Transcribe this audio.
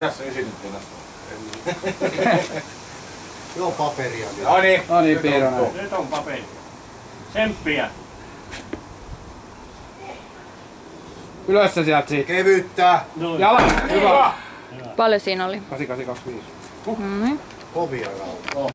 Tässä esityttynä. Joo, paperia. No niin. No niin, Piironen. Nyt on paperi. Semppiä. Ylös se sieltä siitä. Kevyttä, niin. Noin. Jala. hyvä. Hyvä. Paljon siinä oli? 8825. Huh. Mm -hmm. kovia rautaa.